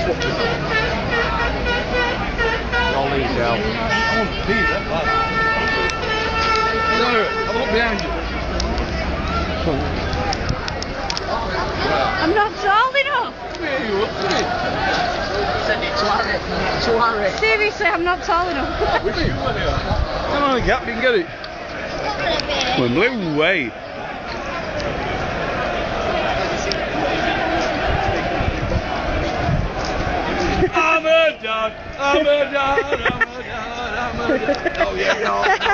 That's what we Ollie's out. Oh, Peter. No, I'm not behind you. I'm not tall enough. Where you up to? Send it to Harry. To Harry. Seriously, I'm not tall enough. Which you were there? Come on, Gap, you can get it. Wembley way. Dog, I'm a dog. Oh yeah, no.